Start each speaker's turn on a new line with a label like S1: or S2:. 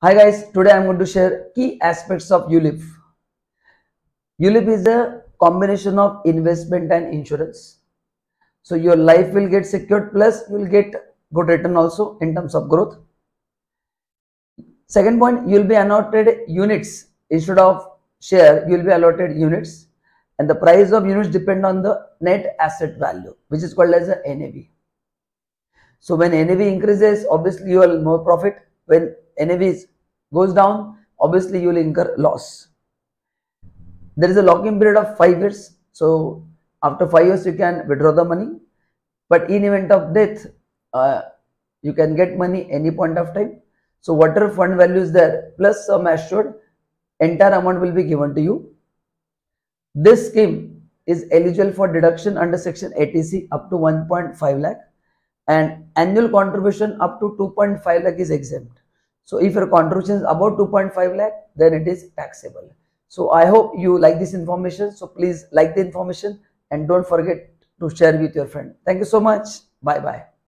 S1: Hi guys, today I'm going to share key aspects of ULIP. ULIP is a combination of investment and insurance. So your life will get secured plus you will get good return also in terms of growth. Second point, you will be allotted units instead of share, you will be allotted units and the price of units depend on the net asset value which is called as a NAV. So when NAV increases, obviously you will more profit. When NAV goes down, obviously you will incur loss. There is a lock-in period of five years. So after five years, you can withdraw the money. But in event of death, uh, you can get money any point of time. So whatever fund value is there, plus sum assured, entire amount will be given to you. This scheme is eligible for deduction under section 80C up to 1.5 lakh and annual contribution up to 2.5 lakh is exempt. So if your contribution is about 2.5 lakh, then it is taxable. So I hope you like this information. So please like the information and don't forget to share with your friend. Thank you so much. Bye bye.